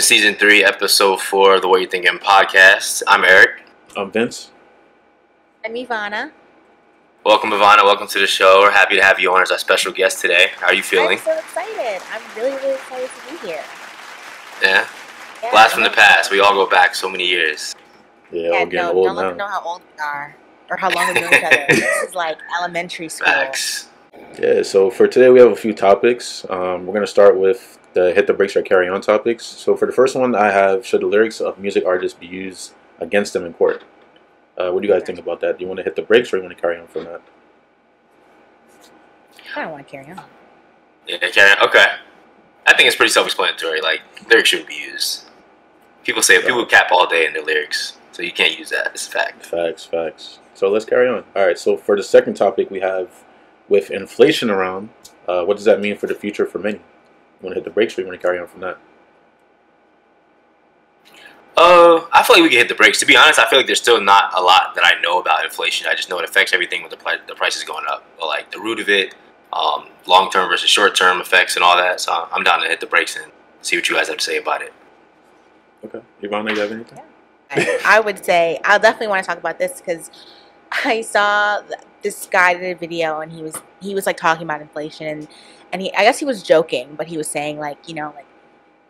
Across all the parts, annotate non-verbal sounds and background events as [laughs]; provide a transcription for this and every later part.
to season three, episode four of the What You Thinking podcast. I'm Eric. I'm Vince. I'm Ivana. Welcome, Ivana. Welcome to the show. We're happy to have you on as our special guest today. How are you feeling? I'm so excited. I'm really, really excited to be here. Yeah. Yeah, Blast from the I- past. We all go back so many years. Yeah, Yeah, we're getting no, old don't let now. me know how old we are or how long we've known each other. This is like [laughs] elementary school. Facts. Yeah, so for today we have a few topics. Um, we're going to start with the hit the brakes or carry on topics. So for the first one, I have should the lyrics of music artists be used against them in court? Uh, what do you guys think about that? Do you want to hit the brakes or you want to carry on from that? I don't want to carry on. Yeah, Karen. Okay. I think it's pretty self-explanatory. Like lyrics shouldn't be used. People say people cap all day in their lyrics, so you can't use that. It's a fact. Facts, facts. So let's carry on. All right, so for the second topic, we have with inflation around, uh, what does that mean for the future for many? You want to hit the brakes or you want to carry on from that? Uh, I feel like we can hit the brakes. To be honest, I feel like there's still not a lot that I know about inflation. I just know it affects everything with the pri- the prices going up. But like the root of it, um, long term versus short term effects and all that. So I'm down to hit the brakes and see what you guys have to say about it. Okay. Ivana, you have anything? I, I would say I'll definitely want to talk about this because I saw th- this guy did a video and he was he was like talking about inflation and and he I guess he was joking but he was saying like you know like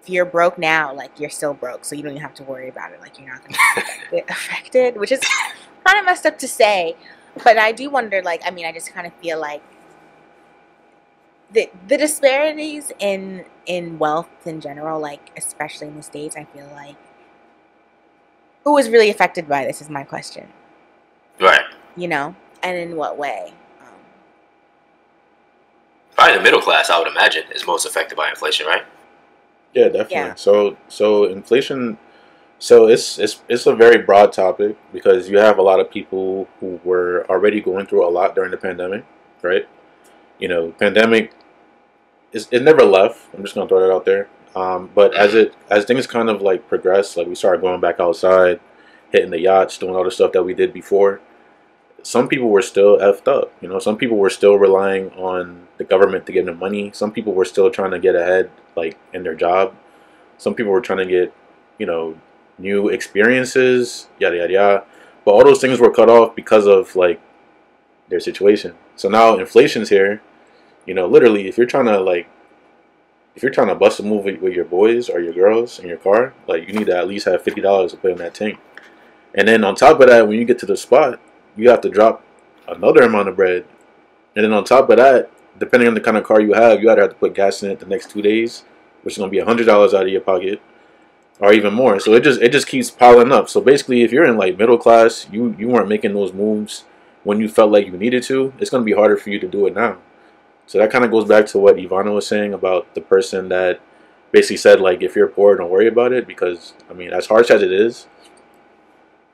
if you're broke now like you're still broke so you don't even have to worry about it like you're not going [laughs] to get affected which is kind of messed up to say but I do wonder like I mean I just kind of feel like the the disparities in in wealth in general like especially in the states I feel like who was really affected by this is my question Right. you know and in what way um, Probably the middle class, I would imagine, is most affected by inflation, right? Yeah, definitely. Yeah. So so inflation so it's it's it's a very broad topic because you have a lot of people who were already going through a lot during the pandemic, right? You know, pandemic is it never left. I'm just gonna throw that out there. Um, but as it as things kind of like progressed, like we started going back outside, hitting the yachts, doing all the stuff that we did before. Some people were still effed up. You know, some people were still relying on the government to give them money. Some people were still trying to get ahead, like in their job. Some people were trying to get, you know, new experiences, yada yada yada. But all those things were cut off because of like their situation. So now inflation's here. You know, literally, if you're trying to like, if you're trying to bust a move with, your boys or your girls in your car, like you need to at least have fifty dollars to put in that tank. And then on top of that, when you get to the spot, you have to drop another amount of bread. And then on top of that, depending on the kind of car you have, you either have to put gas in it the next two days, which is going to be a hundred dollars out of your pocket, or even more. So it just it just keeps piling up. So basically, if you're in like middle class, you you weren't making those moves when you felt like you needed to. It's going to be harder for you to do it now. So that kind of goes back to what Ivana was saying about the person that basically said like, if you're poor, don't worry about it. Because I mean, as harsh as it is,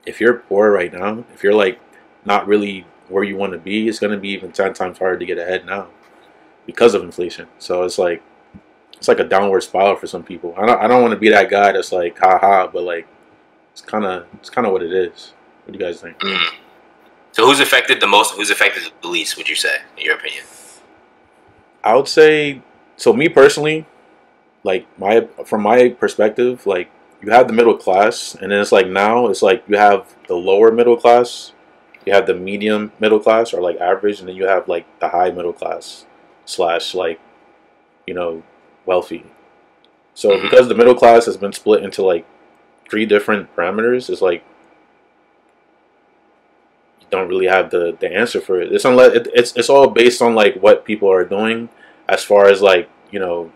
if you're poor right now, if you're like not really where you want to be, it's going to be even 10 times harder to get ahead now because of inflation. So it's like it's like a downward spiral for some people. I don't I don't want to be that guy that's like haha, but like it's kind of it's kind of what it is. What do you guys think? Mm. So who's affected the most? Who's affected the least? Would you say, in your opinion? I would say so me personally, like my from my perspective, like you have the middle class and then it's like now it's like you have the lower middle class, you have the medium middle class or like average and then you have like the high middle class slash like you know wealthy. So Mhm. because the middle class has been split into like three different parameters, it's like you don't really have the, the answer for it. It's unless it, it's it's all based on like what people are doing as far as like you know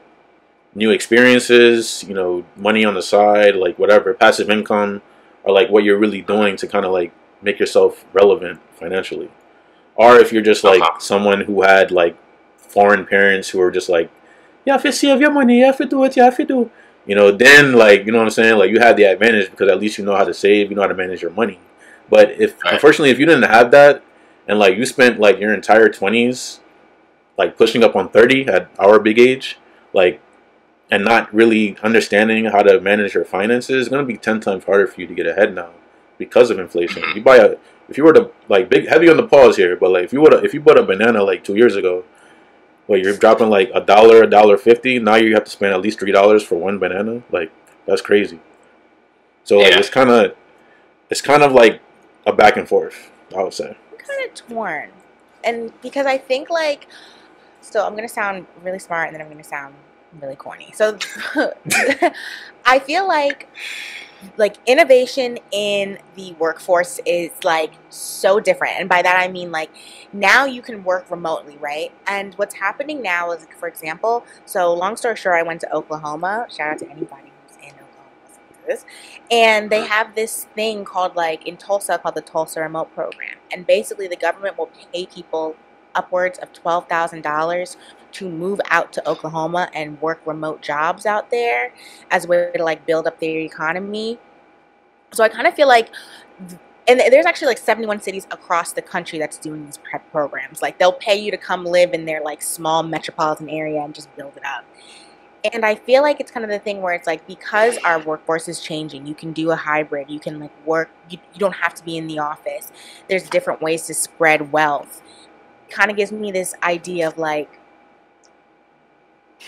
new experiences, you know money on the side, like whatever passive income, or like what you're really doing to kind of like make yourself relevant financially. Or if you're just like Uh-huh. someone who had like foreign parents who are just like, you have to save your money, you have to do it, you have to do. You know, then like you know what I'm saying, like you have the advantage because at least you know how to save, you know how to manage your money. But if Right. unfortunately if you didn't have that, and like you spent like your entire 20s, like pushing up on 30 at our big age, like and not really understanding how to manage your finances, it's gonna be 10 times harder for you to get ahead now because of inflation. You buy a if you were to like big heavy on the pause here, but like if you would if you bought a banana like two years ago, well you're dropping like a dollar, a dollar fifty. Now you have to spend at least three dollars for one banana. Like That's crazy. So like Yeah. it's kind of it's kind of like a back and forth. I would say. I'm kind of torn, and because I think like, so I'm gonna sound really smart, and then I'm gonna sound really corny. So, [laughs] I feel like like innovation in the workforce is like so different, and by that I mean like now you can work remotely, right? And what's happening now is, for example, so long story short, I went to Oklahoma. Shout out to anybody who's in Oklahoma and they have this thing called like in Tulsa called the Tulsa Remote Program, and basically the government will pay people upwards of twelve thousand dollars to move out to Oklahoma and work remote jobs out there as a way to like build up their economy. So I kind of feel like. And there's actually like 71 cities across the country that's doing these prep programs. Like they'll pay you to come live in their like small metropolitan area and just build it up. And I feel like it's kind of the thing where it's like because our workforce is changing, you can do a hybrid. You can like work. You, you don't have to be in the office. There's different ways to spread wealth. Kind of gives me this idea of like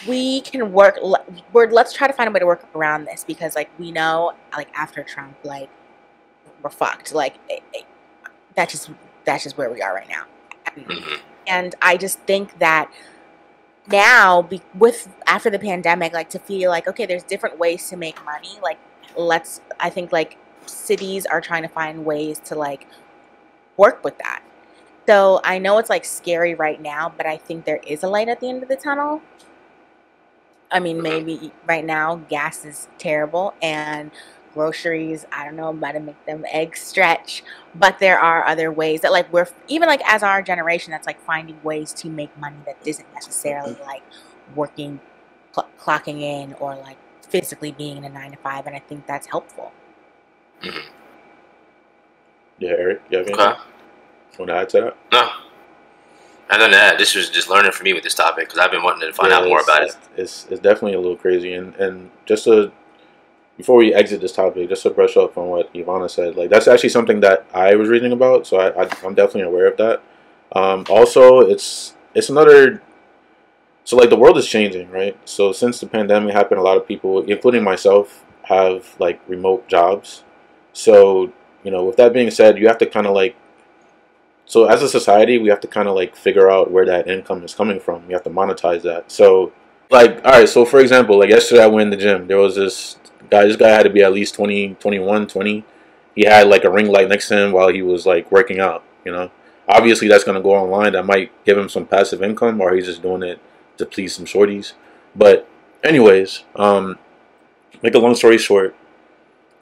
we can work. We're let's try to find a way to work around this because like we know like after Trump like we're fucked. Like it, it, that's just that's just where we are right now. And- hmm and I just think that now be, with after the pandemic like to feel like okay there's different ways to make money like let's i think like cities are trying to find ways to like work with that so i know it's like scary right now but i think there is a light at the end of the tunnel i mean maybe right now gas is terrible and groceries i don't know might make them eggs stretch but there are other ways that like we're even like as our generation that's like finding ways to make money that isn't necessarily like working cl- clocking in or like physically being in a nine to five and i think that's helpful mm-hmm. Yeah, Eric, you have anything Okay. want to add to that? No. Other than that, this was just learning for me with this topic because I've been wanting to find Yeah, out more it's- about it. it's, It's, it's definitely a little crazy, and and just to before we exit this topic, just to brush up on what Ivana said, like that's actually something that I was reading about, so I, I I'm definitely aware of that. Um, also, it's it's another. So like the world is changing, right? So since the pandemic happened, a lot of people, including myself, have like remote jobs. So you know, with that being said, you have to kind of like so as a society we have to kind of like figure out where that income is coming from. We have to monetize that. So like all right so for example like yesterday i went in the gym. There was this guy this guy had to be at least 20 21 20 he had like a ring light next to him while he was like working out you know? Obviously that's going to go online. That might give him some passive income or he's just doing it to please some shorties. But anyways um make a long story short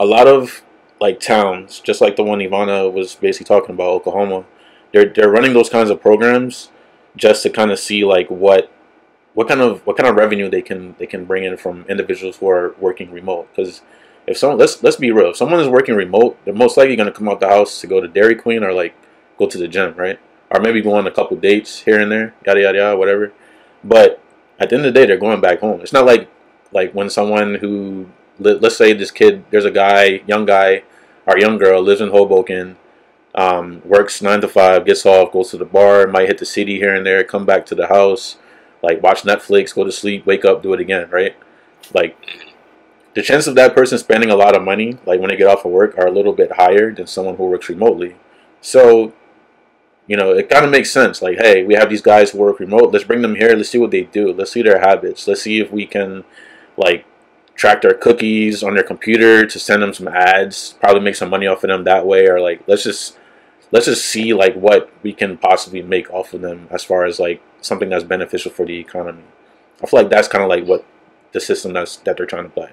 a lot of like towns just like the one ivana was basically talking about oklahoma they're they're running those kinds of programs just to kind of see like what what kind of what kind of revenue they can they can bring in from individuals who are working remote. Because if someone let's let's be real if someone is working remote they're most likely going to come out the house to go to Dairy Queen or like go to the gym right? Or maybe go on a couple dates here and there yada yada yada whatever. But at the end of the day they're going back home. It's not like like when someone who let, let's say this kid there's a guy young guy or young girl lives in Hoboken um, works nine to five, gets off, goes to the bar, might hit the city here and there, come back to the house, like watch Netflix, go to sleep, wake up, do it again, right? Like the chance of that person spending a lot of money, like when they get off of work, are a little bit higher than someone who works remotely. So, you know, it kind of makes sense. Like, hey, we have these guys who work remote. Let's bring them here. Let's see what they do. Let's see their habits. Let's see if we can, like, track their cookies on their computer to send them some ads. Probably make some money off of them that way. Or like, let's just let's just see like what we can possibly make off of them as far as like something that's beneficial for the economy. I feel like that's kind of like what the system that's that they're trying to play.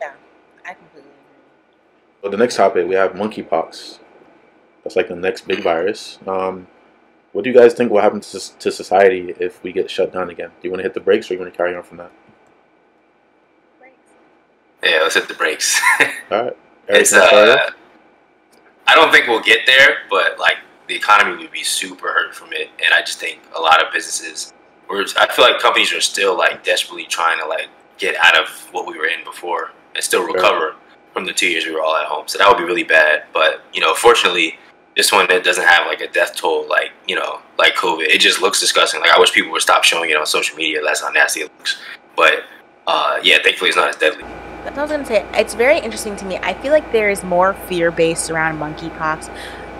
Yeah, I completely agree So the next topic we have monkeypox. That's like the next big virus. Um, what do you guys think will happen to, to society if we get shut down again? Do you want to hit the brakes or do you want to carry on from that? Yeah, let's hit the brakes. [laughs] All right. Eric, it's you wanna start off? uh, I don't think we'll get there, but like the economy would be super hurt from it, and I just think a lot of businesses, we're, I feel like companies are still like desperately trying to like get out of what we were in before and still recover from the two years we were all at home. So that would be really bad. But you know, fortunately, this one it doesn't have like a death toll like you know like COVID. It just looks disgusting. Like I wish people would stop showing it on social media. That's how nasty it looks. But uh, yeah, thankfully it's not as deadly. That's what I was gonna say. It's very interesting to me. I feel like there is more fear based around monkeypox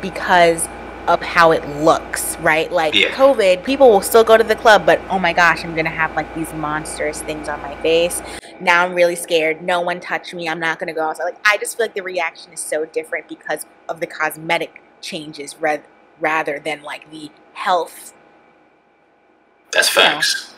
because of how it looks, right? Like Yeah. COVID, people will still go to the club, but oh my gosh, I'm gonna have like these monstrous things on my face. Now I'm really scared. No one touch me. I'm not gonna go outside. Like I just feel like the reaction is so different because of the cosmetic changes rather rather than like the health. That's facts.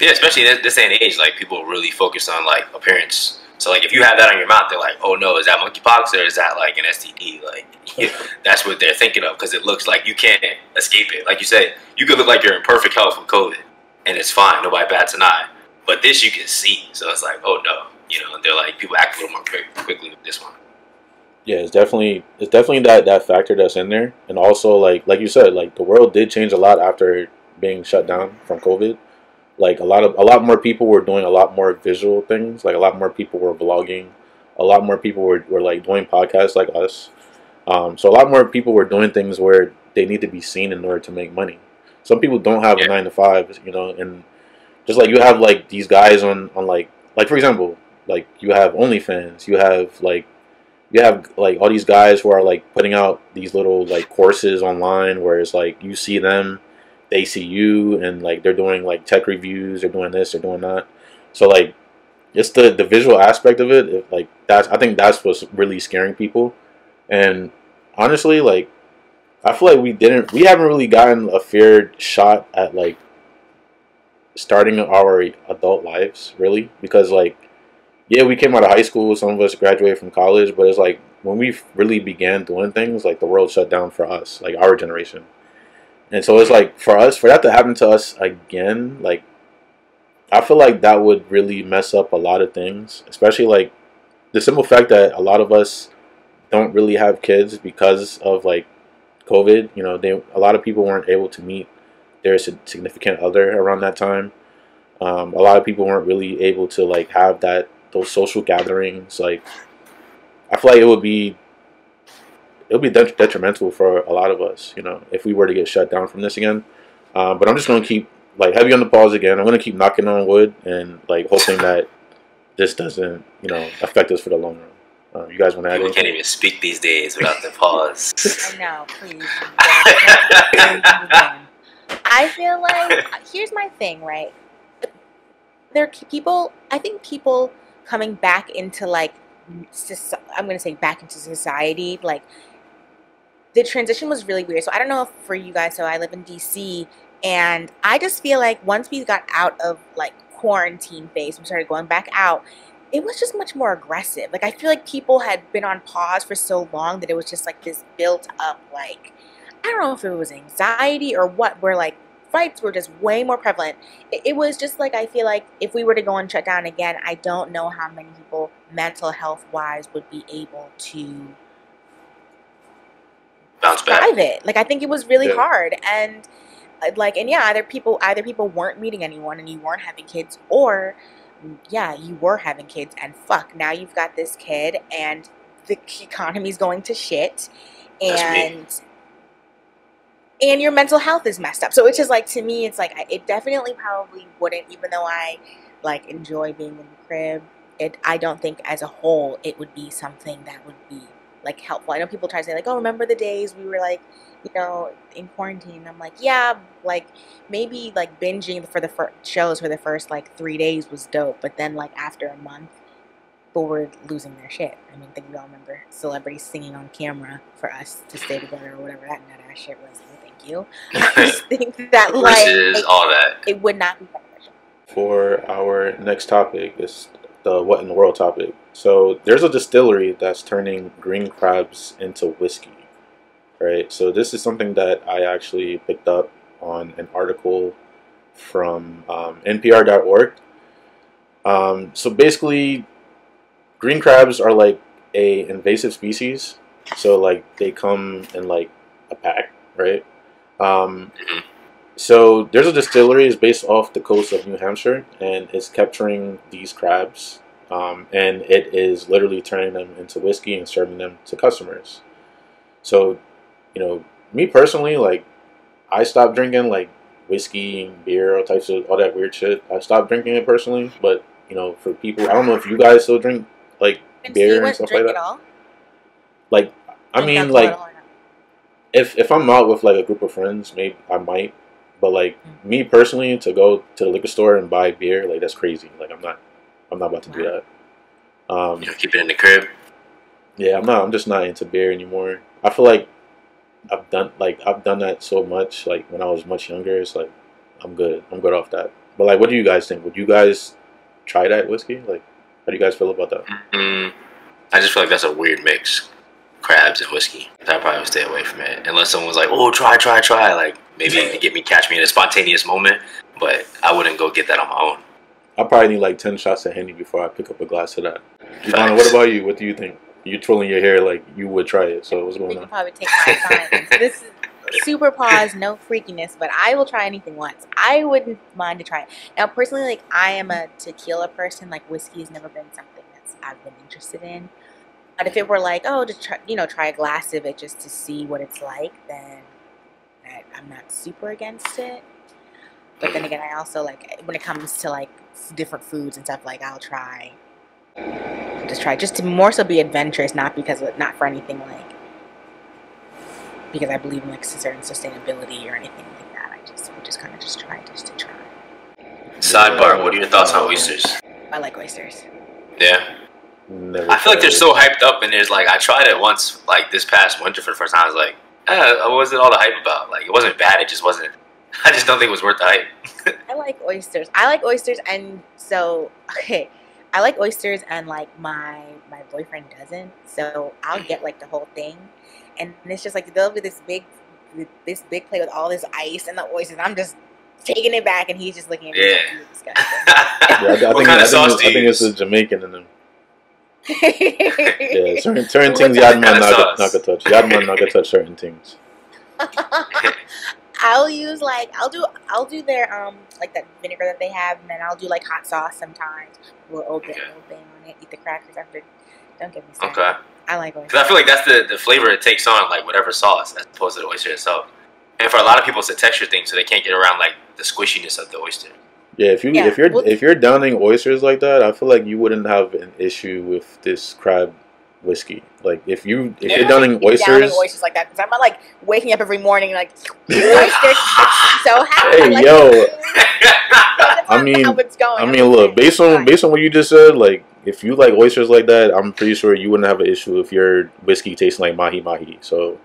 Yeah, especially in this day and age, like people really focus on like appearance. So like if you have that on your mouth, they're like, "Oh no, is that monkeypox or is that like an STD?" Like [laughs] that's what they're thinking of because it looks like you can't escape it. Like you said, you could look like you're in perfect health from COVID, and it's fine. Nobody bats an eye. But this you can see, so it's like, oh no, you know. They're like people act a little more quick, quickly with this one. Yeah, it's definitely it's definitely that that factor that's in there, and also like like you said, like the world did change a lot after being shut down from COVID. Like a lot of a lot more people were doing a lot more visual things. Like a lot more people were vlogging. A lot more people were, were like doing podcasts like us. Um, so a lot more people were doing things where they need to be seen in order to make money. Some people don't have Yeah. a nine to five, you know, and just like you have like these guys on on like like for example, like you have OnlyFans, you have like you have like all these guys who are like putting out these little like courses online where it's like you see them see and like they're doing like tech reviews they're doing this they're doing that so like it's the the visual aspect of it it, like that's i think that's what's really scaring people and honestly like i feel like we didn't we haven't really gotten a fair shot at like starting our adult lives really because like yeah, we came out of high school. Some of us graduated from college, but it's like when we really began doing things, like the world shut down for us, like our generation. And so it's like for us, for that to happen to us again, like I feel like that would really mess up a lot of things, especially like the simple fact that a lot of us don't really have kids because of like COVID. You know, they a lot of people weren't able to meet their significant other around that time. Um, a lot of people weren't really able to like have that those social gatherings. Like, I feel like it would be it would be det- detrimental for a lot of us, you know, if we were to get shut down from this again. Um, but I'm just gonna keep like heavy on the pause again. I'm gonna keep knocking on wood and like hoping that this doesn't, you know, affect us for the long run. Uh, you guys want to add People anything? can't even speak these days without the pause. [laughs] I know, please. [laughs] I feel like here's my thing, right? There are people. I think people coming back into like, soc- I'm gonna say back into society. Like, the transition was really weird. So I don't know if for you guys. So I live in DC, and I just feel like once we got out of like quarantine phase, we started going back out. It was just much more aggressive. Like I feel like people had been on pause for so long that it was just like this built up like I don't know if it was anxiety or what, where like fights were just way more prevalent. It, it was just like I feel like if we were to go and shut down again, I don't know how many people mental health wise would be able to Bounce back. it. Like I think it was really Yeah. hard and uh, like and yeah, either people either people weren't meeting anyone and you weren't having kids or yeah, you were having kids and fuck, now you've got this kid and the economy's going to shit and and your mental health is messed up. So it's just like to me it's like I- it definitely probably wouldn't even though I like enjoy being in the crib. It I don't think as a whole it would be something that would be like helpful. I know people try to say like, "Oh, remember the days we were like, you know, in quarantine?" I'm like, "Yeah, like maybe like binging for the fir- shows for the first like three days was dope, but then like after a month, people were losing their shit. I mean, think we all remember celebrities singing on camera for us to stay [laughs] together or whatever that nut ass shit was. No, thank you. [laughs] [laughs] I just think that like Versus it, all that. it would not be beneficial. for our next topic is the what in the world topic. So there's a distillery that's turning green crabs into whiskey, right? So this is something that I actually picked up on an article from um, NPR.org. Um, so basically, green crabs are like a invasive species. So like they come in like a pack, right? Um, so there's a distillery is based off the coast of New Hampshire, and it's capturing these crabs, um, and it is literally turning them into whiskey and serving them to customers. So, you know, me personally, like, I stopped drinking like whiskey and beer, all types of all that weird shit. I stopped drinking it personally, but you know, for people, I don't know if you guys still drink like And beer so and stuff like at that. all? Like, I mean, like at all or not? if if I'm out with like a group of friends, maybe I might. But like Mm. me personally, to go to the liquor store and buy beer, like that's crazy. Like I'm not, I'm not about to do that. Um, You know, keep it in the crib. yeah, I'm not. I'm just not into beer anymore. I feel like I've done like I've done that so much. Like when I was much younger, it's like I'm good. I'm good off that. But like, what do you guys think? Would you guys try that whiskey? Like, how do you guys feel about that? Mm, I just feel like that's a weird mix. Crabs and whiskey. I probably would stay away from it unless someone was like, "Oh, try, try, try." Like maybe to get me, catch me in a spontaneous moment. But I wouldn't go get that on my own. I probably need like ten shots of henny before I pick up a glass of that. Ivana, what about you? What do you think? You're twirling your hair like you would try it. So what's We going can on? probably take my silence. [laughs] This is super pause, no freakiness, but I will try anything once. I wouldn't mind to try it. Now, personally, like I am a tequila person. Like whiskey has never been something that's I've been interested in. But if it were like, oh, to try, you know, try a glass of it just to see what it's like, then I, I'm not super against it. But then again, I also like when it comes to like s- different foods and stuff. Like I'll try, just try, just to more so be adventurous, not because of, not for anything like because I believe in like certain sustainability or anything like that. I just I just kind of just try just to try. Sidebar: What are your thoughts on oysters? I like oysters. Yeah, Never I feel like they're it. so hyped up, and there's like I tried it once, like this past winter for the first time. I was like, eh, what was it all the hype about? Like it wasn't bad. It just wasn't. [laughs] I just don't think it was worth the hype. [laughs] I like oysters. I like oysters, and so okay, I like oysters, and like my my boyfriend doesn't. So I'll get like the whole thing, and it's just like there'll be this big this big plate with all this ice and the oysters. I'm just taking it back, and he's just looking at me Yeah. "You're disgusting." [laughs] Yeah, I, I what think, kind I of sauce think, do I you think it's a Jamaican in them. Yeah, certain, certain What things kind y'all man not, sauce? not gonna touch. Y'all man not gonna touch certain things. I'll use like I'll do I'll do their um like that vinegar that they have, and then I'll do like hot sauce sometimes. We'll open Okay. open on it, eat the crackers after. Don't get me started. okay, I like oysters. because I feel like that's the the flavor it takes on, like whatever sauce, as opposed to the oyster itself. And for a lot of people, it's a texture thing, so they can't get around like the squishiness of the oyster. Yeah, if you Yeah, if you're if you're downing oysters like that, I feel like you wouldn't have an issue with this crab whiskey. Like if you if you're downing oysters, oysters like that because I'm not like waking up every morning like [laughs] oysters. so happy. Hey, like, yo. [laughs] I mean- going. I mean, look, based on based on what you just said, like if you like oysters like that, I'm pretty sure you wouldn't have an issue if your whiskey tastes like mahi mahi. So,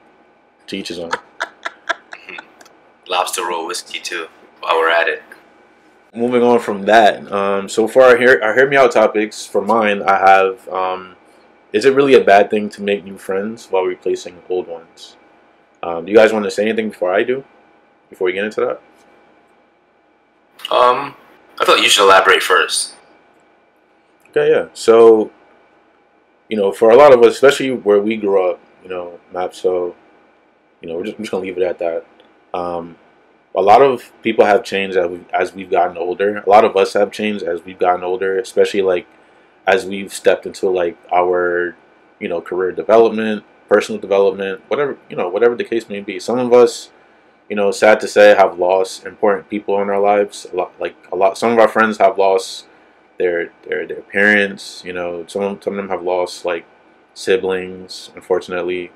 to each his own. [laughs] Lobster roll whiskey too. While we're at it, Moving on from that, um, so far our hear our hear me out topics, for mine, I have um, is it really a bad thing to make new friends while replacing old ones? Um, do you guys want to say anything before I do? Before we get into that? um, I like you should elaborate first. Okay, yeah. So, you know, for a lot of us, especially where we grew up, you know, map. So, you know, we're just, [laughs] I'm just gonna leave it at that. Um, a lot of people have changed as we've, as we've gotten older. A lot of us have changed as we've gotten older, especially like as we've stepped into like our, you know, career development, personal development, whatever you know, whatever the case may be. Some of us, you know, sad to say, have lost important people in our lives. A lot, like a lot. Some of our friends have lost their their their parents. You know, some of- some of them have lost like siblings, unfortunately.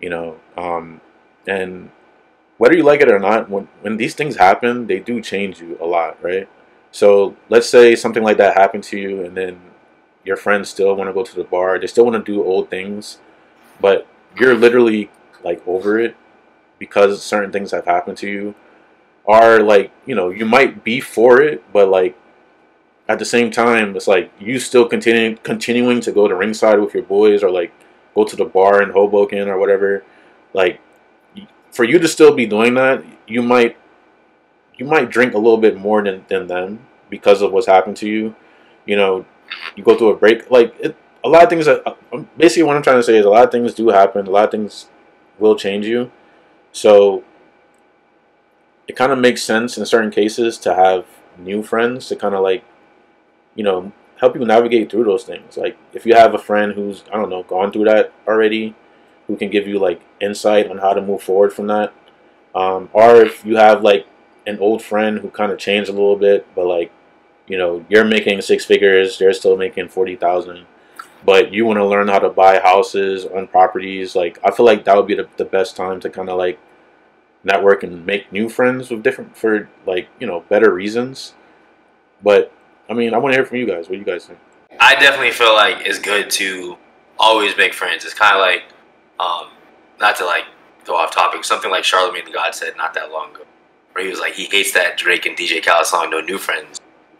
You know, um, and whether you like it or not, when when these things happen, they do change you a lot, right? So let's say something like that happened to you, and then your friends still want to go to the bar. They still want to do old things, but you're literally like over it because certain things have happened to you. Are like you know you might be for it, but like at the same time, it's like you still continuing continuing to go to ringside with your boys or like go to the bar in Hoboken or whatever. Like for you to still be doing that, you might you might drink a little bit more than, than them because of what's happened to you. You know, you go through a break. Like it, a lot of things. That, um, basically, what I'm trying to say is a lot of things do happen. A lot of things will change you. So it kind of makes sense in certain cases to have new friends to kind of like, you know, help you navigate through those things. Like if you have a friend who's I don't know gone through that already, who can give you like insight on how to move forward from that, um, or if you have like an old friend who kind of changed a little bit, but like you know, you're making six figures, they're still making forty thousand, but you want to learn how to buy houses on properties. Like, I feel like that would be the, the best time to kind of like network and make new friends with different for like you know better reasons. But I mean, I want to hear from you guys. What do you guys think? I definitely feel like it's good to always make friends. It's kind of like, um, not to like go off topic, something like Charlemagne the God said not that long ago, where he was like, he hates that Drake and DJ Khaled song "No New Friends"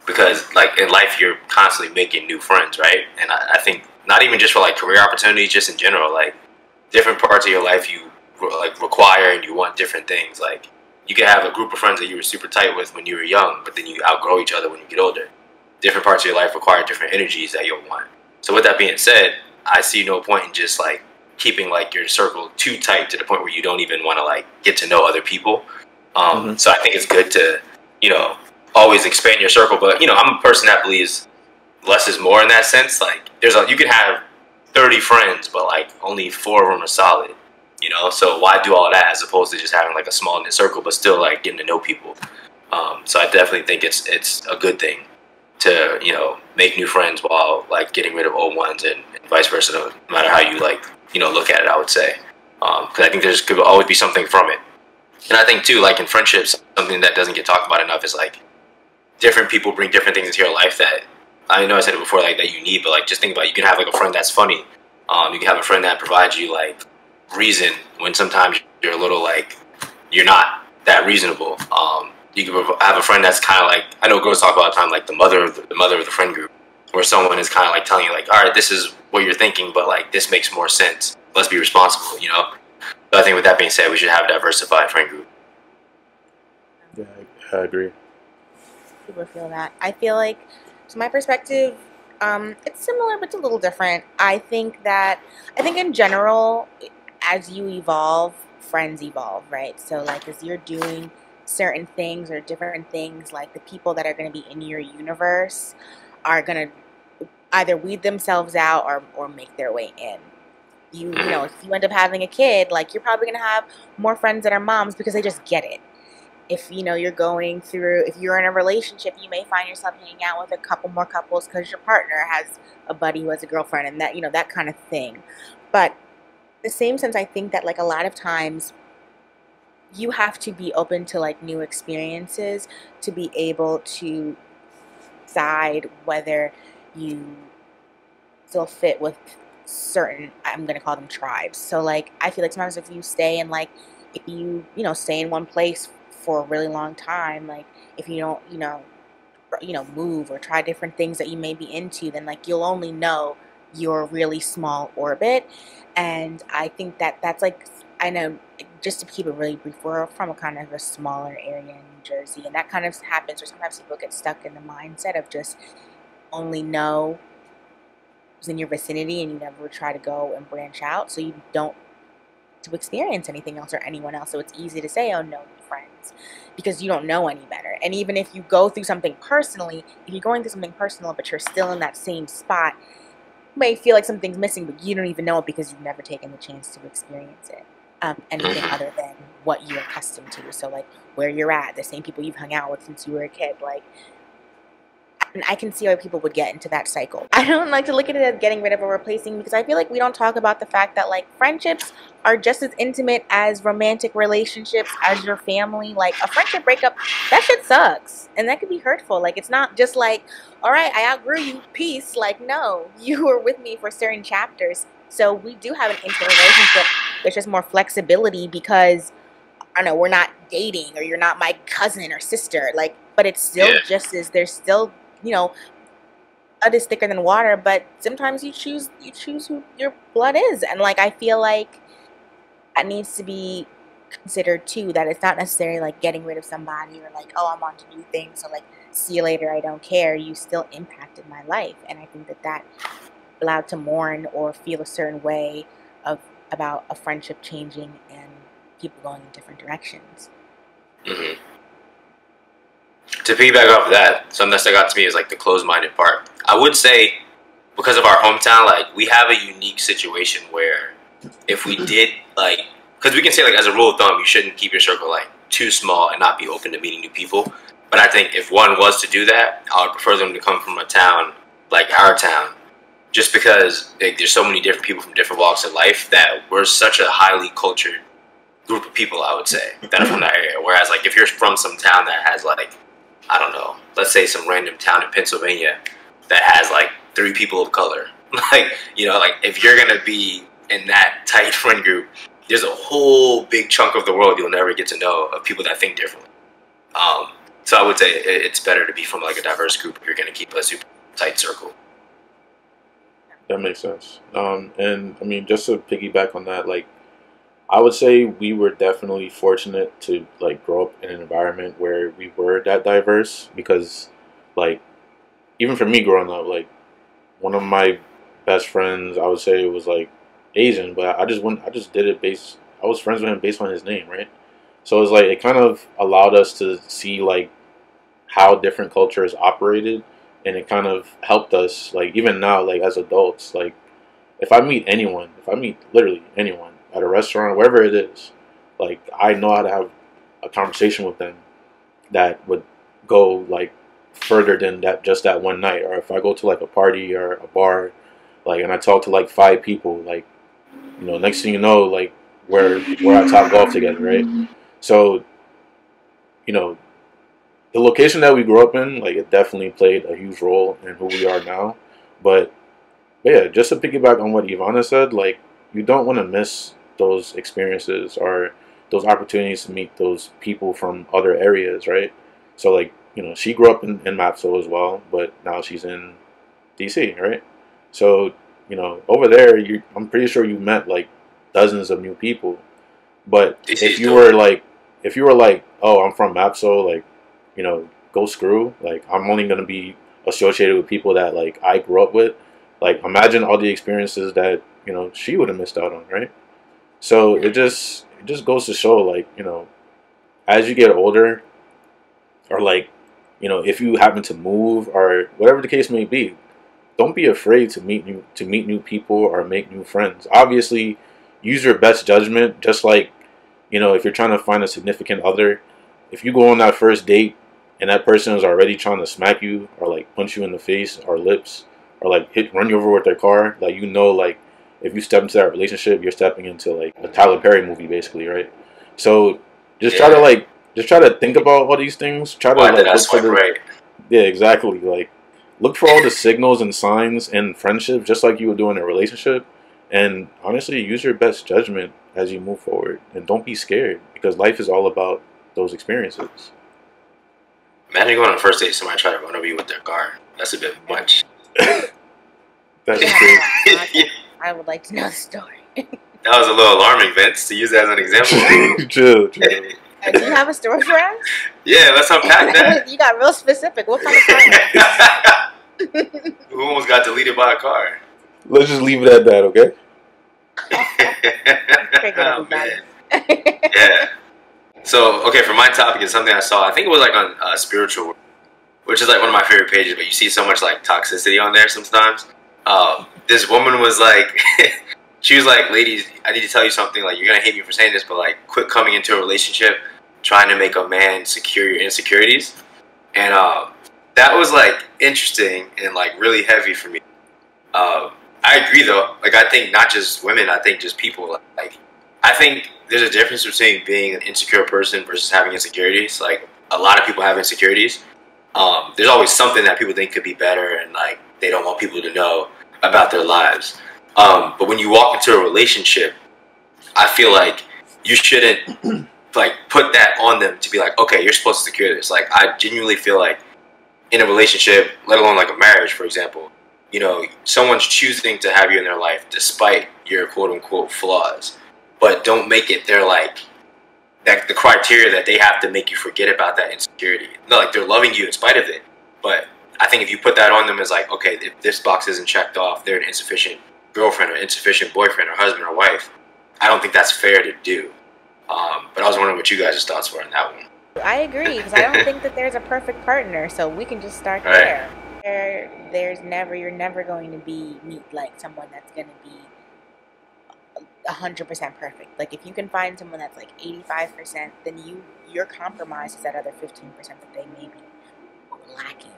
because like in life you're constantly making new friends, right? And I, I think not even just for like career opportunities, just in general, like different parts of your life you like require and you want different things. Like you can have a group of friends that you were super tight with when you were young, but then you outgrow each other when you get older. Different parts of your life require different energies that you'll want. So with that being said, I see no point in just like keeping like your circle too tight to the point where you don't even want to like get to know other people. Um, mm-hmm. So I think it's good to you know always expand your circle. But you know I'm a person that believes less is more in that sense. Like there's a you can have 30 friends, but like only four of them are solid. You know, so why do all that as opposed to just having like a small knit circle, but still like getting to know people. Um, so I definitely think it's it's a good thing to you know make new friends while like getting rid of old ones and, and vice versa. No matter how you like you know look at it, I would say because um, I think there's could always be something from it. And I think too, like in friendships, something that doesn't get talked about enough is like different people bring different things into your life that I know I said it before, like that you need, but like just think about it. you can have like a friend that's funny. Um, you can have a friend that provides you like reason when sometimes you're a little like you're not that reasonable. Um, you can have a friend that's kind of like I know girls talk about the time like the mother of the, the mother of the friend group, where someone is kind of like telling you like, all right, this is what you're thinking, but like this makes more sense. Let's be responsible, you know. So I think with that being said, we should have a diversified friend group. Yeah, I, I agree. People feel that. I feel like, to my perspective, um, it's similar, but it's a little different. I think that I think in general, as you evolve, friends evolve, right? So like as you're doing certain things or different things, like the people that are going to be in your universe are going to either weed themselves out or, or make their way in. You, you know, if you end up having a kid, like you're probably going to have more friends that are moms because they just get it. If you know you're going through, if you're in a relationship, you may find yourself hanging out with a couple more couples because your partner has a buddy who has a girlfriend, and that you know that kind of thing. But the same sense, I think that like a lot of times you have to be open to like new experiences to be able to decide whether you still fit with certain i'm to call them tribes so like i feel like sometimes if you stay in like if you you know stay in one place for a really long time like if you don't you know you know move or try different things that you may be into then like you'll only know your really small orbit and I think that that's like I know just to keep it really brief, we're from a kind of a smaller area in New Jersey, and that kind of happens where sometimes people get stuck in the mindset of just only know who's in your vicinity and you never try to go and branch out, so you don't to experience anything else or anyone else. So it's easy to say, "Oh, no friends," because you don't know any better. And even if you go through something personally, if you're going through something personal, but you're still in that same spot, you may feel like something's missing, but you don't even know it because you've never taken the chance to experience it. Um, anything mm-hmm. other than what you're accustomed to. So, like where you're at, the same people you've hung out with since you were a kid. Like, and I can see why people would get into that cycle. I don't like to look at it as getting rid of or replacing because I feel like we don't talk about the fact that like friendships are just as intimate as romantic relationships as your family. Like a friendship breakup, that shit sucks. And that can be hurtful. Like it's not just like, all right, I outgrew you, peace. Like, no, [laughs] you were with me for certain chapters. So we do have an intimate relationship. There's just more flexibility because I don't know, we're not dating or you're not my cousin or sister. Like, but it's still yeah. just as there's still you know, blood is thicker than water, but sometimes you choose you choose who your blood is, and like I feel like that needs to be considered too. That it's not necessarily like getting rid of somebody or like oh I'm on to new things, so like see you later, I don't care. You still impacted my life, and I think that that allowed to mourn or feel a certain way of about a friendship changing and people going in different directions. Mm-hmm to piggyback off of that, something that out to me is like the closed-minded part. I would say because of our hometown, like we have a unique situation where if we did like, because we can say like as a rule of thumb, you shouldn't keep your circle like too small and not be open to meeting new people. But I think if one was to do that, I would prefer them to come from a town like our town, just because like, there's so many different people from different walks of life that we're such a highly cultured group of people. I would say that are from that area. Whereas like if you're from some town that has like I don't know, let's say some random town in Pennsylvania that has like three people of color, [laughs] like you know, like if you're gonna be in that tight [laughs] friend group, there's a whole big chunk of the world you'll never get to know of people that think differently. Um, so I would say it's better to be from like a diverse group if you're gonna keep a super tight circle. That makes sense. Um, and I mean, just to piggyback on that, like, I would say we were definitely fortunate to like grow up in an environment where we were that diverse because, like, even for me growing up, like, one of my best friends, I would say, was like Asian, but I just went, I just did it based. I was friends with him based on his name, right? So it was like it kind of allowed us to see like how different cultures operated and it kind of helped us like even now like as adults like if i meet anyone if i meet literally anyone at a restaurant wherever it is like i know how to have a conversation with them that would go like further than that just that one night or if i go to like a party or a bar like and i talk to like five people like you know next thing you know like we're we're at Topgolf together right so you know the location that we grew up in, like it definitely played a huge role in who we are now. But, but yeah, just to piggyback on what Ivana said, like you don't want to miss those experiences or those opportunities to meet those people from other areas, right? So like, you know, she grew up in, in Mapso as well, but now she's in DC, right? So, you know, over there, you I'm pretty sure you met like dozens of new people. But if you were like, if you were like, oh, I'm from Mapso, like you know, go screw. Like I'm only gonna be associated with people that like I grew up with. Like imagine all the experiences that you know she would have missed out on, right? So it just it just goes to show, like you know, as you get older, or like you know, if you happen to move or whatever the case may be, don't be afraid to meet new to meet new people or make new friends. Obviously, use your best judgment. Just like you know, if you're trying to find a significant other, if you go on that first date and that person is already trying to smack you or like punch you in the face or lips or like hit run you over with their car, like you know like if you step into that relationship, you're stepping into like a Tyler Perry movie basically, right? So just yeah. try to like just try to think about all these things. Try to Why like look for the right. Yeah, exactly. Like look for all the signals and signs in friendship just like you would do in a relationship. And honestly, use your best judgment as you move forward and don't be scared because life is all about those experiences. Imagine going on a first date, somebody try to run over you with their car. That's a bit much. [laughs] That's [laughs] yeah, true. I would like to know the story. [laughs] that was a little alarming, Vince, to use that as an example. [laughs] true, true. Do you have a story for us? Yeah, let's unpack [laughs] that. you got real specific. What kind of car? Who almost got deleted by a car? Let's just leave it at that, okay? oh, man. yeah. So, okay, for my topic is something I saw. I think it was like on uh, spiritual, which is like one of my favorite pages. But you see so much like toxicity on there sometimes. Um, this woman was like, [laughs] she was like, "Ladies, I need to tell you something. Like, you're gonna hate me for saying this, but like, quit coming into a relationship trying to make a man secure your insecurities." And uh, that was like interesting and like really heavy for me. Uh, I agree though. Like, I think not just women. I think just people. Like, I think there's a difference between being an insecure person versus having insecurities. Like a lot of people have insecurities. Um, there's always something that people think could be better, and like they don't want people to know about their lives. Um, but when you walk into a relationship, I feel like you shouldn't [clears throat] like put that on them to be like, okay, you're supposed to secure this. Like I genuinely feel like in a relationship, let alone like a marriage, for example, you know, someone's choosing to have you in their life despite your quote unquote flaws but don't make it their like that the criteria that they have to make you forget about that insecurity. No, like they're loving you in spite of it, but I think if you put that on them as like, okay, if this box isn't checked off, they're an insufficient girlfriend or insufficient boyfriend or husband or wife. I don't think that's fair to do. Um, but I was wondering what you guys' thoughts were on that one. I agree because I don't think that there's a perfect partner, so we can just start right. there. there. There's never, you're never going to be meet like someone that's going to be hundred percent perfect. Like if you can find someone that's like eighty five percent, then you your compromise is that other fifteen percent that they may be lacking.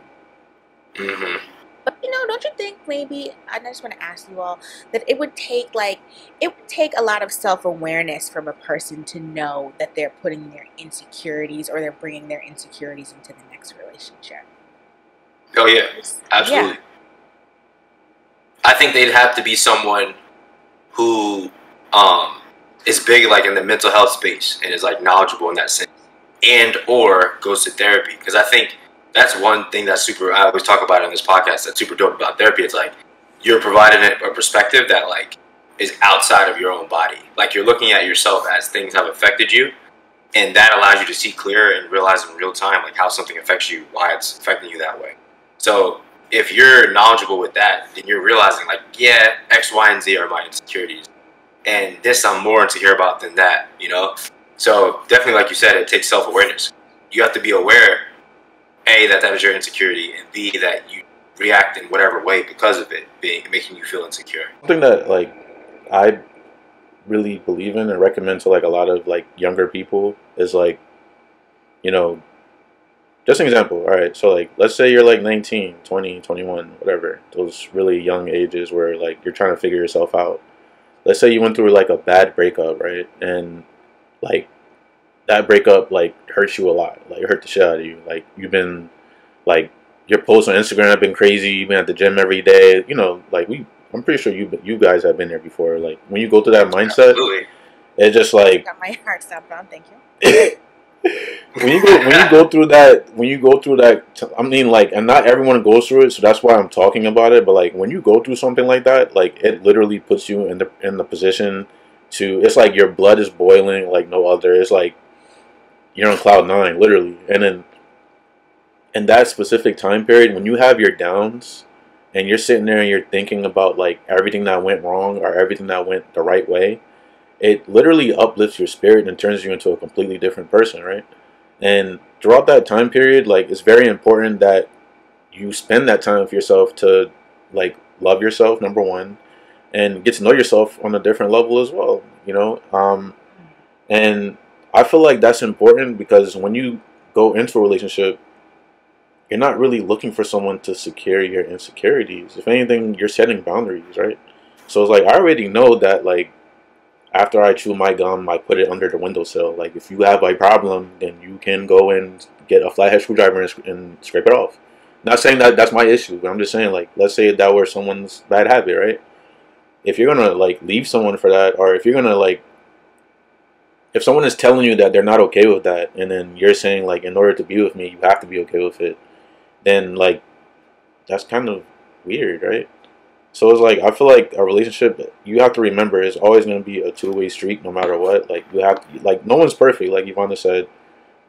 Mm-hmm. But you know, don't you think maybe I just want to ask you all that it would take like it would take a lot of self awareness from a person to know that they're putting their insecurities or they're bringing their insecurities into the next relationship. Oh yeah, absolutely. Yeah. I think they'd have to be someone who um, is big, like in the mental health space, and is like knowledgeable in that sense, and or goes to therapy. Because I think that's one thing that's super. I always talk about on this podcast. That's super dope about therapy. It's like you're providing a a perspective that like is outside of your own body. Like you're looking at yourself as things have affected you, and that allows you to see clearer and realize in real time like how something affects you, why it's affecting you that way. So if you're knowledgeable with that, then you're realizing like, yeah, X, Y, and Z are my insecurities, and this I'm more insecure about than that. You know, so definitely, like you said, it takes self awareness. You have to be aware, a that that is your insecurity, and b that you react in whatever way because of it being making you feel insecure. Something that like I really believe in and recommend to like a lot of like younger people is like, you know, just an example. All right, so like let's say you're like 19, 20, 21, whatever. Those really young ages where like you're trying to figure yourself out. Let's say you went through like a bad breakup, right? And like that breakup like hurts you a lot. Like it hurt the shit out of you. Like you've been like your posts on Instagram have been crazy. You've been at the gym every day. You know, like we. I'm pretty sure you you guys have been there before. Like when you go through that mindset, Absolutely. it's just like Got my heart stopped on. Thank you. [laughs] when you go when you go through that when you go through that I mean like and not everyone goes through it so that's why I'm talking about it but like when you go through something like that like it literally puts you in the in the position to it's like your blood is boiling like no other it's like you're on cloud nine literally and then in that specific time period when you have your downs and you're sitting there and you're thinking about like everything that went wrong or everything that went the right way it literally uplifts your spirit and turns you into a completely different person, right? And throughout that time period, like it's very important that you spend that time with yourself to like love yourself, number one, and get to know yourself on a different level as well, you know? Um, and I feel like that's important because when you go into a relationship, you're not really looking for someone to secure your insecurities. If anything, you're setting boundaries, right? So it's like I already know that like after I chew my gum, I put it under the windowsill. Like if you have a problem, then you can go and get a flathead screwdriver and, and scrape it off. Not saying that that's my issue, but I'm just saying like let's say that were someone's bad habit, right? If you're gonna like leave someone for that, or if you're gonna like if someone is telling you that they're not okay with that, and then you're saying like in order to be with me, you have to be okay with it, then like that's kind of weird, right? So it's like I feel like a relationship you have to remember is always going to be a two way street no matter what. Like you have to, like no one's perfect, like Ivana said,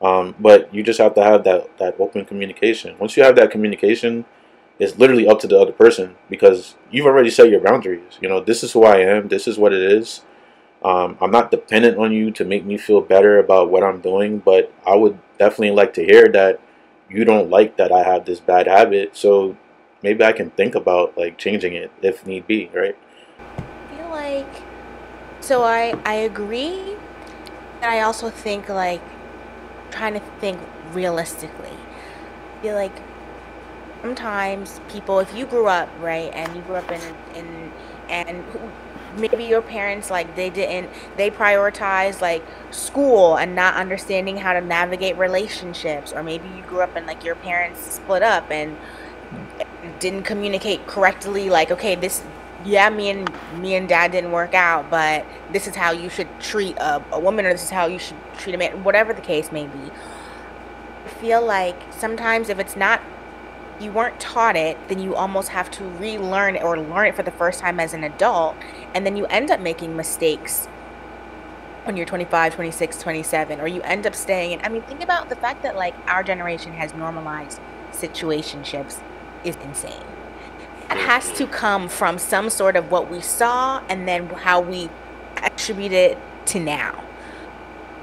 um, but you just have to have that that open communication. Once you have that communication, it's literally up to the other person because you've already set your boundaries. You know, this is who I am. This is what it is. Um, I'm not dependent on you to make me feel better about what I'm doing, but I would definitely like to hear that you don't like that I have this bad habit. So maybe I can think about like changing it if need be, right? I feel like so I I agree and I also think like trying to think realistically. I feel like sometimes people if you grew up, right, and you grew up in in and maybe your parents like they didn't they prioritize like school and not understanding how to navigate relationships or maybe you grew up and like your parents split up and didn't communicate correctly like okay this yeah me and me and dad didn't work out but this is how you should treat a, a woman or this is how you should treat a man whatever the case may be. I feel like sometimes if it's not you weren't taught it then you almost have to relearn it or learn it for the first time as an adult and then you end up making mistakes when you're 25 26 27 or you end up staying in i mean think about the fact that like our generation has normalized situationships is insane. It has to come from some sort of what we saw and then how we attribute it to now.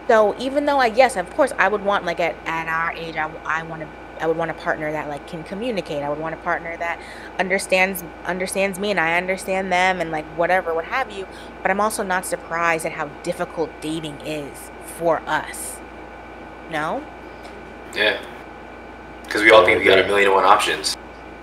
So even though I yes, of course, I would want like at, at our age, I, I want to I would want a partner that like can communicate. I would want a partner that understands understands me and I understand them and like whatever, what have you. But I'm also not surprised at how difficult dating is for us. No? Yeah. Because we all think we got a million and one options.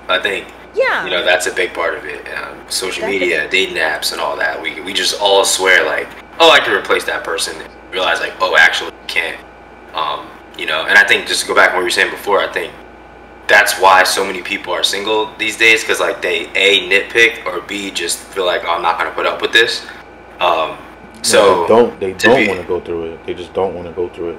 I think Yeah. you know that's a big part of it. Um, social media, dating apps, and all that. We we just all swear like, oh, I can replace that person. And realize like, oh, actually, you can't. Um, you know, and I think just to go back to what you were saying before, I think that's why so many people are single these days because like they a nitpick or b just feel like oh, I'm not gonna put up with this. Um, so they don't they don't want to go through it. They just don't want to go through it.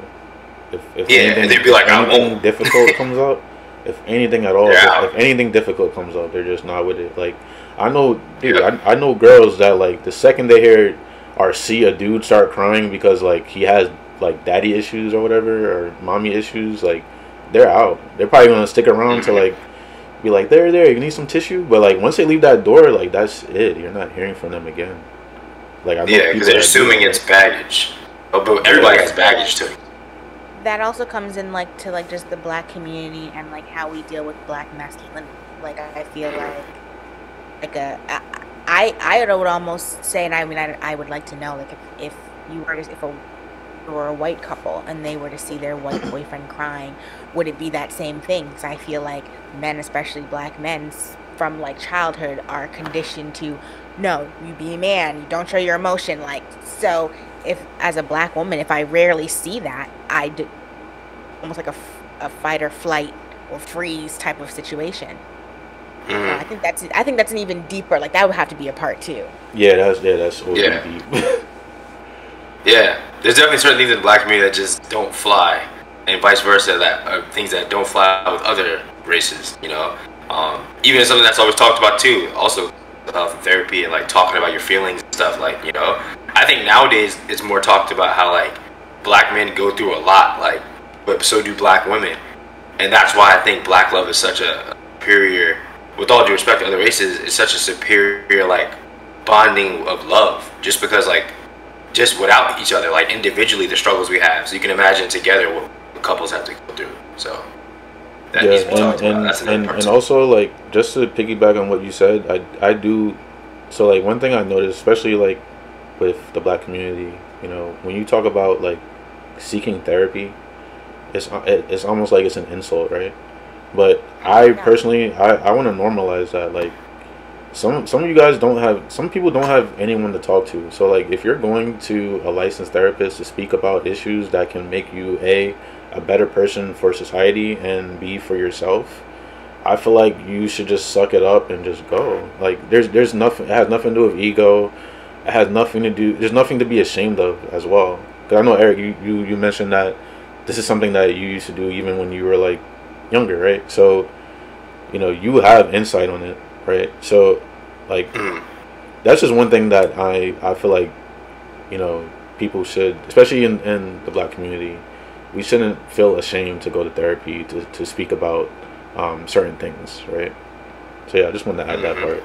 If if Yeah, and they'd be like, I anything difficult [laughs] comes up, if anything at all, if, if anything difficult comes up, they're just not with it. Like I know, dude, Yeah. I, I know girls that like the second they hear or see a dude start crying because like he has like daddy issues or whatever or mommy issues, like they're out. They're probably gonna stick around to like be like, there, there, you need some tissue, but like once they leave that door, like that's it. You're not hearing from them again. Like I know yeah, because they're that do assuming it's baggage. Oh, but everybody has baggage too. that also comes in like to like just the black community and like how we deal with black masculinity. Like I I feel like like uh, a I I I would almost say, and I mean I, I would like to know like if, if you were to, if a were a white couple and they were to see their white boyfriend crying, would it be that same thing? Because I feel like men, especially black men, from like childhood, are conditioned to no, you be a man, you don't show your emotion. Like so, if as a black woman, if I rarely see that, I do almost like a, a fight or flight or freeze type of situation. Mhm. I think that's I think that's an even deeper. Like that would have to be a part two. Yeah, that's yeah, that's OD Yeah. deep. [laughs] Yeah, there's definitely certain things in black community that just don't fly, and vice versa. That are things that don't fly with other races. You know, um, even something that's always talked about too. Also, health and therapy and like talking about your feelings and stuff. Like you know, I think nowadays it's more talked about how like black men go through a lot, like, but so do black women, and that's why I think black love is such a superior. With all due respect to other races, it's such a superior like bonding of love. Just because like just without each other, like individually, the struggles we have. So you can imagine together what the couples have to go through. So that yeah, needs to be and talked about. and, That's another and, part. and also like just to piggyback on what you said, I I do. So like one thing I noticed, especially like with the black community, you know, when you talk about like seeking therapy, it's uh, it, it's almost like it's an insult, right? But I Yeah. personally, I I want to normalize that. Like some some of you guys don't have some people don't have anyone to talk to. So like if you're going to a licensed therapist to speak about issues that can make you a a better person for society and be for yourself, I feel like you should just suck it up and just go. Like there's there's nothing it has nothing to do with ego. It has nothing to do there's nothing to be ashamed of as well. Cuz I know Eric you, you you mentioned that this is something that you used to do even when you were like younger, right? So you know, you have insight on it, right? So like that's just one thing that I I feel like you know people should, especially in in the black community, we shouldn't feel ashamed to go to therapy to to speak about um, certain things, right? So yeah, I just wanted to add that Mhm. part.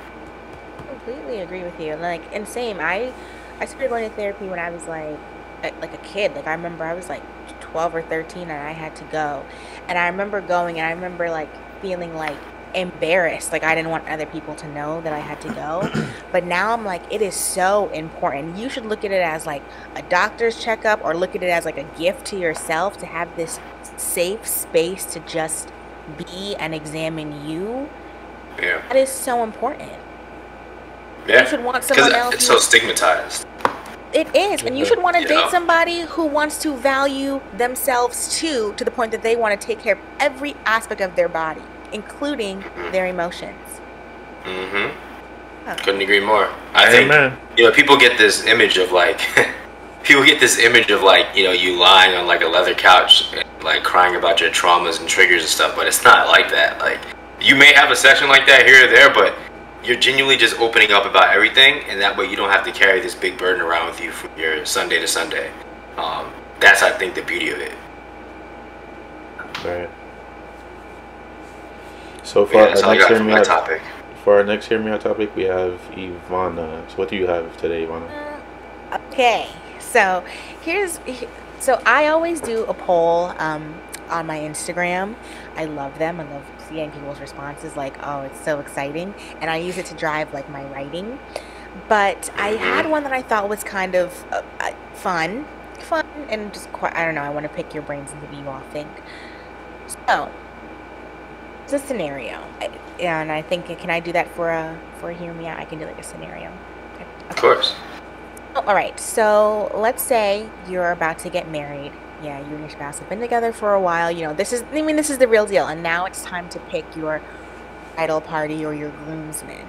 completely agree with you. Like, and same. I I started going to therapy when I was like like like a kid. Like I remember I was like twelve or thirteen, and I had to go. And I remember going, and I remember like feeling like embarrassed. Like I didn't want other people to know that I had to go. [clears throat] But now I'm like, it is so important. You should look at it as like a doctor's checkup, or look at it as like a gift to yourself to have this safe space to just be and examine you. yeah, That is so important. yeah, You should want someone else. it's so stigmatized. It is, and you should want to date somebody who wants to value themselves too, to the point that they want to take care of every aspect of their body, including their emotions. Mm-hmm. Huh. Couldn't agree more. I think you know people get this image of like [laughs] people get this image of like you know you lying on like a leather couch and, like crying about your traumas and triggers and stuff but it's not like that like you may have a session like that here or there but you're genuinely just opening up about everything and that way you don't have to carry this big burden around with you from your sunday to sunday um, that's i think the beauty of it Right. So for yeah, our that's all i next got hear me out, topic for our next hear me out topic, we have Ivana. So what do you have today, Ivana? Okay, so here's so I always do a poll um, on my Instagram. I love them. I love seeing people's responses like, "Oh, it's so exciting." And I use it to drive like my writing. But I had one that I thought was kind of uh, uh, fun, fun, and just quite. I don't know. I want to pick your brains and see what you all think. So, it's a scenario, and I think can I do that for a for a hear me out? I can do like a scenario. Okay. Of course. Oh, all right. So let's say you're about to get married. Yeah, you and your spouse have been together for a while. You know, this is, I mean, this is the real deal. And now it's time to pick your bridal party or your groomsmen.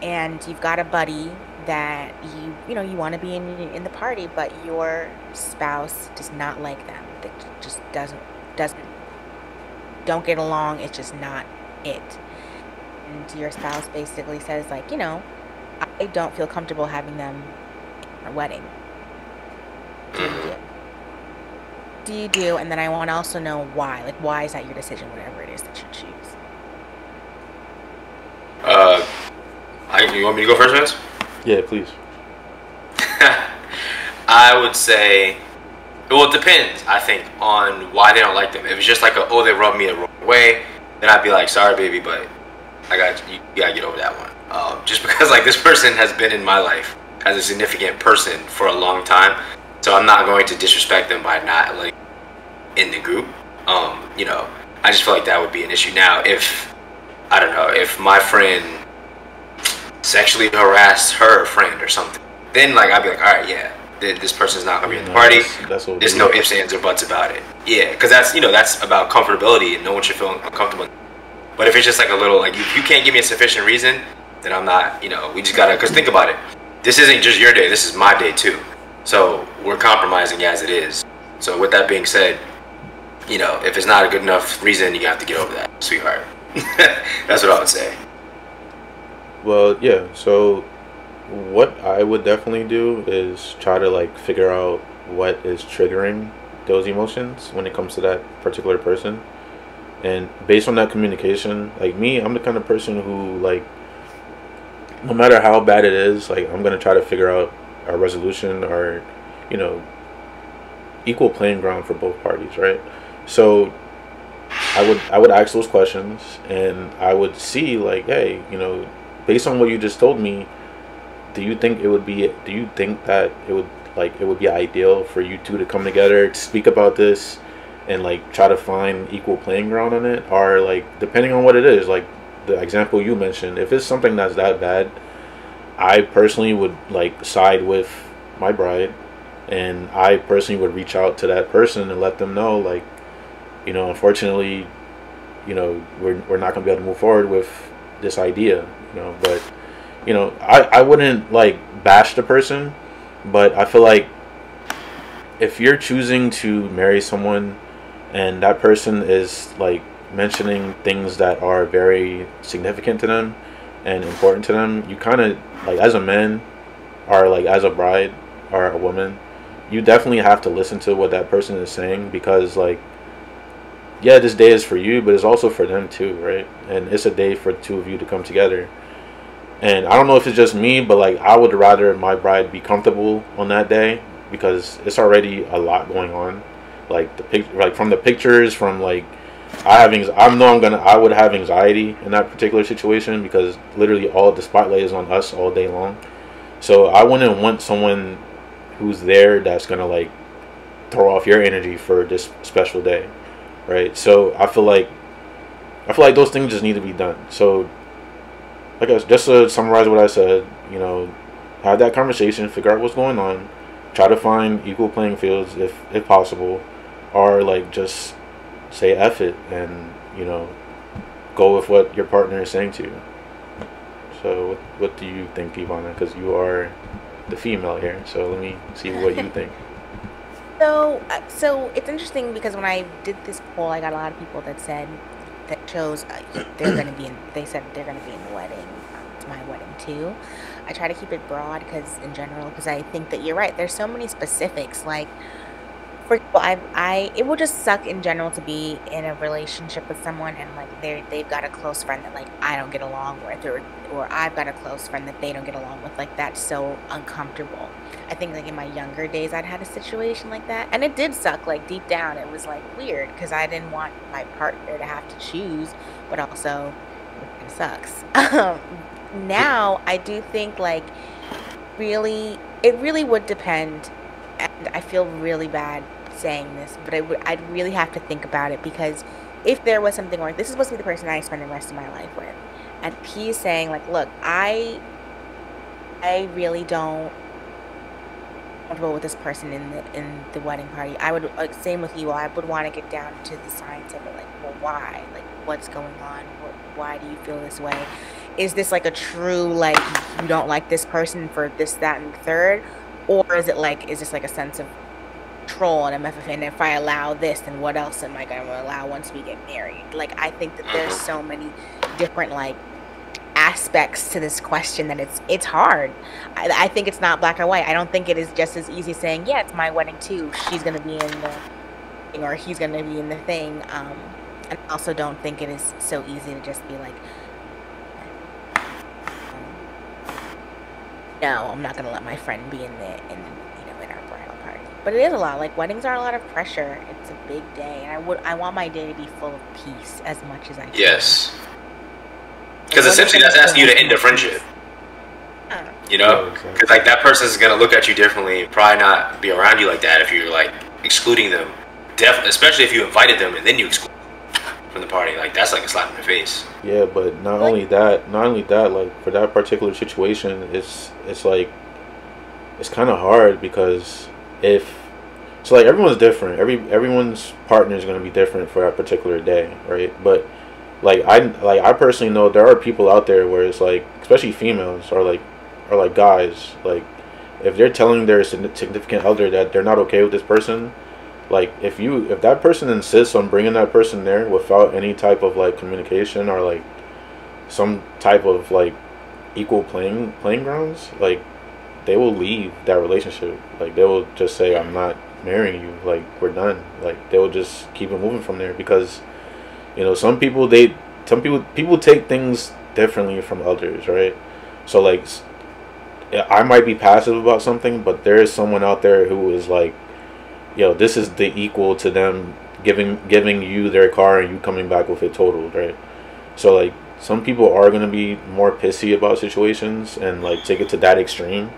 And you've got a buddy that you, you know, you want to be in, in the party, but your spouse does not like them. That just doesn't, doesn't, don't get along. It's just not it. And your spouse basically says, like, you know, I don't feel comfortable having them our wedding. Do you do? Do you do? And then I want to also know why. Like, why is that your decision, whatever it is that you choose? Uh, I, you want me to go first, Vince? Yeah, please. [laughs] I would say, well, it depends. I think on why they don't like them. If it's just like a, oh, they rub me the wrong way, then I'd be like, sorry, baby, but I got you, you gotta get over that one. Um, just [laughs] because like this person has been in my life as a significant person for a long time, so I'm not going to disrespect them by not like in the group. Um, you know, I just feel like that would be an issue. Now, if I don't know, if my friend sexually harassed her friend or something, then like I'd be like, all right, yeah, th- this person's not gonna be at the party. that's- that's what There's no ifs, ands, or buts about it. Yeah, because that's you know that's about comfortability, and no one should feel uncomfortable. But if it's just like a little like you, you can't give me a sufficient reason, then I'm not. You know, we just gotta. Because think about it, this isn't just your day. This is my day too. So we're compromising as it is. So with that being said, you know, if it's not a good enough reason, you have to get over that, sweetheart. [laughs] that's what I would say. Well, yeah. So, what I would definitely do is try to like figure out what is triggering those emotions when it comes to that particular person, and based on that communication, like me, I'm the kind of person who like, no matter how bad it is, like I'm gonna try to figure out a resolution or, you know, equal playing ground for both parties, right? So I would I would ask those questions and I would see like, hey, you know, based on what you just told me, do you think it would be do you think that it would like it would be ideal for you two to come together to speak about this and like try to find equal playing ground on it? Or like depending on what it is like the example you mentioned if it's something that's that bad i personally would like side with my bride and i personally would reach out to that person and let them know like you know unfortunately you know we're, we're not going to be able to move forward with this idea you know but you know i i wouldn't like bash the person but i feel like if you're choosing to marry someone and that person is like mentioning things that are very significant to them and important to them you kind of like as a man or like as a bride or a woman you definitely have to listen to what that person is saying because like yeah this day is for you but it's also for them too right? And it's a day for two of you to come together and i don't know if it's just me but like i would rather my bride be comfortable on that day because it's already a lot going on. Like the pic like from the pictures from like i have i know i'm gonna i would have anxiety in that particular situation because literally all the spotlight is on us all day long. So i wouldn't want someone who's there that's gonna like throw off your energy for this special day right? So i feel like i feel like those things just need to be done. So I guess just to summarize what I said, you know, have that conversation, figure out what's going on, try to find equal playing fields if if possible, or like just say F it and you know go with what your partner is saying to you. So what, what do you think, Ivana? Because you are the female here, so let me see what you think. [laughs] So, uh, so it's interesting because when I did this poll, I got a lot of people that said that chose uh, they're going to be in. They said they're going to be in the wedding. It's my wedding too. I try to keep it broad because, in general, because I think that you're right. There's so many specifics. Like, for I, I, it will just suck in general to be in a relationship with someone and like they they've got a close friend that like I don't get along with, or or I've got a close friend that they don't get along with. Like that's so uncomfortable. I think like in my younger days, I'd had a situation like that, and it did suck. Like deep down, it was like weird because I didn't want my partner to have to choose, but also it sucks. [laughs] Um, now I do think like really, it really would depend and I feel really bad saying this, but I would I'd really have to think about it because if there was something wrong, this is supposed to be the person I spend the rest of my life with, and he's saying like, look, I I really don't comfortable with this person in the in the wedding party. I would like same with you. I would want to get down to the science of it, like, well, why? Like, what's going on? What, why do you feel this way? Is this like a true like you don't like this person for this, that, and third? or is it like is this like a sense of control and MFF and if I allow this then what else am I going to allow once we get married? Like I think that there's so many different like aspects to this question that it's it's hard. I, I think it's not black or white. I don't think it is just as easy saying yeah it's my wedding too. She's going to be in the thing or he's going to be in the thing. Um, and I also don't think it is so easy to just be like no, I'm not gonna let my friend be in the in you know in our bridal party. But it is a lot. Like weddings are a lot of pressure. It's a big day, and I would I want my day to be full of peace as much as I can. Yes. Because essentially, that's asking you to end a friendship. Uh, You know, Yeah, exactly. because like that person's gonna look at you differently, probably not be around you like that if you're like excluding them. Def- especially if you invited them and then you exclude them from the party. Like that's like a slap in the face. Yeah, but not Like- only that, not only that, like for that particular situation, it's it's like it's kind of hard because if so, like everyone's different. Every everyone's partner is gonna be different for that particular day, right? But like I like I personally know there are people out there where it's like, especially females or like or like guys, like if they're telling their signi- significant other that they're not okay with this person, like if you if that person insists on bringing that person there without any type of like communication or like some type of like equal playing playing grounds like they will leave that relationship. Like they will just say i'm not marrying you. Like we're done. Like they will just keep it moving from there because you know some people they some people people take things differently from others right? So like I might be passive about something but there is someone out there who is like yo, this is the equal to them giving giving you their car and you coming back with it totaled, right? So like some people are gonna be more pissy about situations and like take it to that extreme,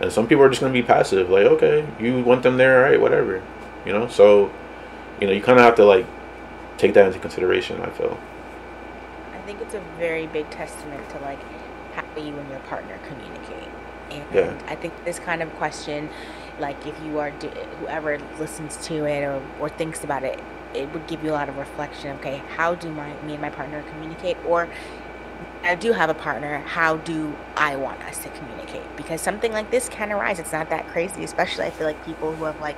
and some people are just gonna be passive, like okay, you want them there, all right, whatever, you know. So, you know, you kind of have to like take that into consideration. I feel. I think it's a very big testament to like how you and your partner communicate. And Yeah. I think this kind of question, like if you are do, whoever listens to it or, or thinks about it, it would give you a lot of reflection. Okay, how do my me and my partner communicate? Or I do have a partner. How do I want us to communicate? Because something like this can arise. It's not that crazy, especially I feel like people who have like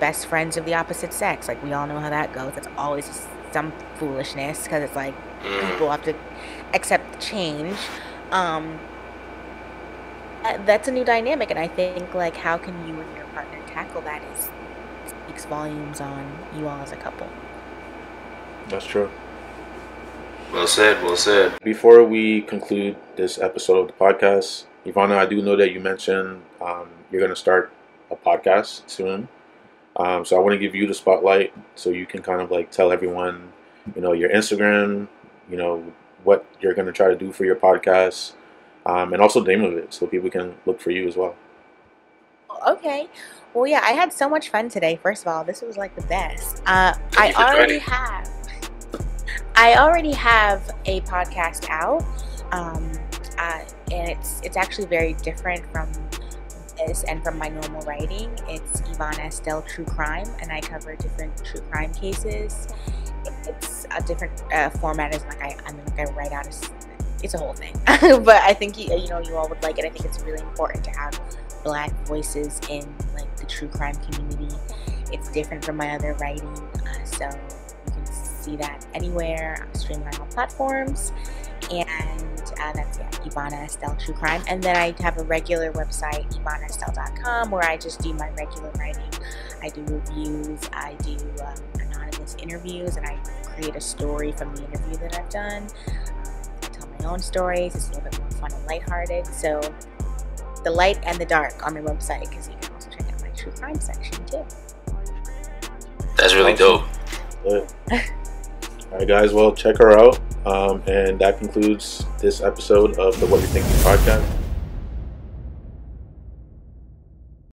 best friends of the opposite sex. Like we all know how that goes. It's always some foolishness because it's like Mm. people have to accept change. Um, uh, that's a new dynamic, and I think like how can you and your partner tackle that is speaks volumes on you all as a couple. That's true. Well said. Well said. Before we conclude this episode of the podcast, Ivana, I do know that you mentioned um, you're going to start a podcast soon. Um, so I want to give you the spotlight so you can kind of like tell everyone, you know, your Instagram, you know, what you're going to try to do for your podcast, um, and also the name of it so people can look for you as well. Okay. Well, yeah, I had so much fun today. First of all, this was like the best. Uh, I already have. I already have a podcast out, um, uh, and it's it's actually very different from this and from my normal writing. It's Ivana Estelle True Crime, and I cover different true crime cases. It's a different uh, format. Is like I, I'm like I write out a. It's a whole thing, [laughs] but I think you, you know you all would like it. I think it's really important to have black voices in like the true crime community. It's different from my other writing, uh, so see that anywhere. I'm streaming on all platforms, and Uh, that's yeah, Ivana Estelle True Crime. And then I have a regular website, IvanaEstelle.com, where I just do my regular writing. I do reviews, I do um, anonymous interviews, and I create a story from the interview that I've done. I tell my own stories. It's a little bit more fun and lighthearted. So the light and the dark on my website, because you can also check out my true crime section too. That's really dope. But, [laughs] all right, guys. Well, check her out. Um, and that concludes this episode of the What You Thinking podcast.